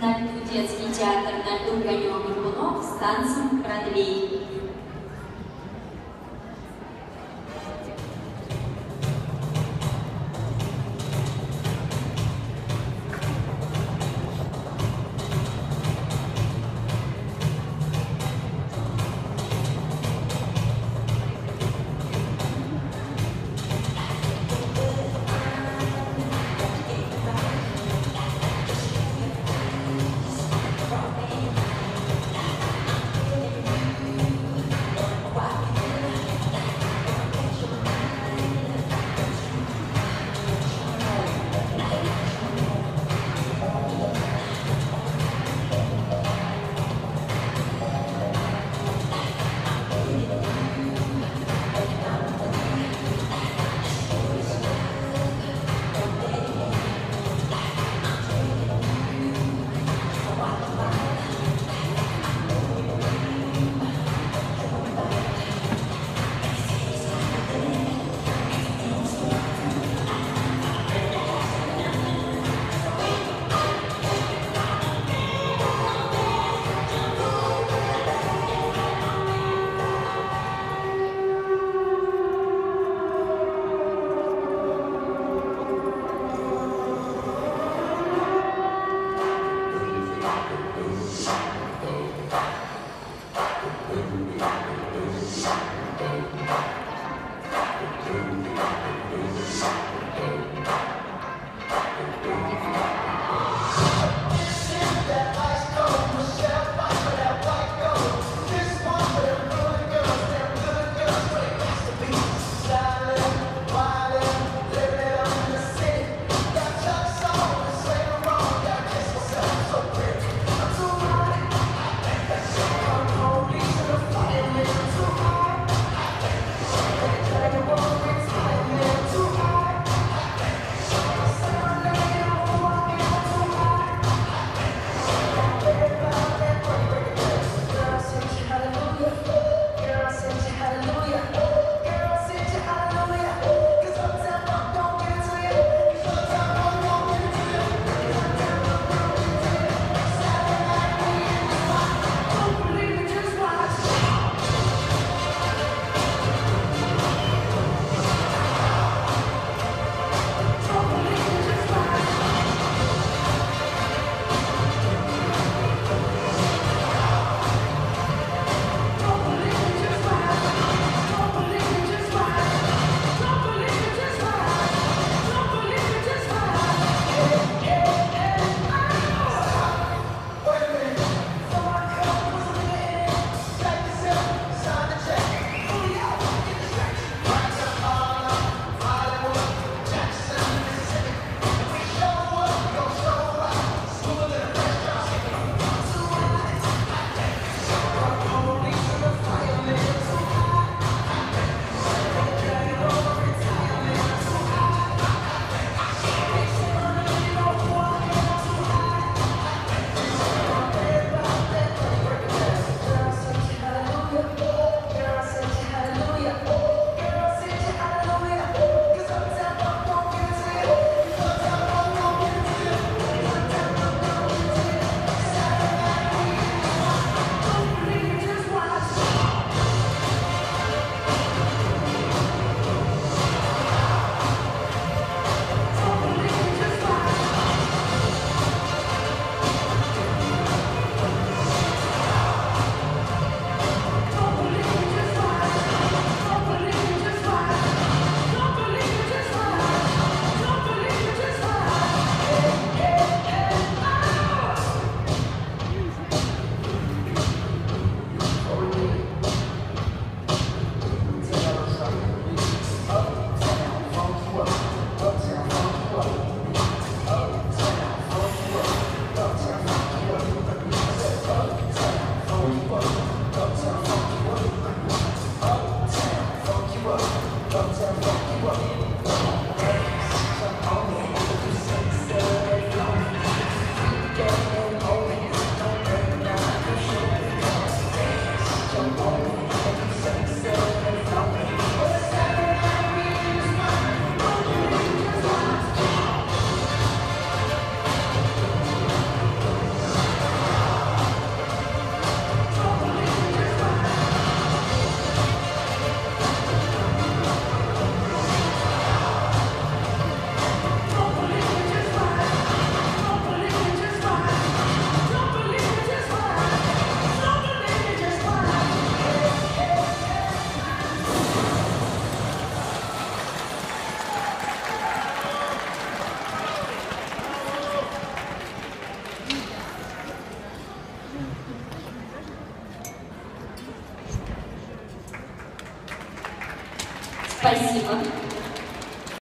На льду детский театр на льду Ганек Горбунов с танцем Бродвей. 和独立。Спасибо.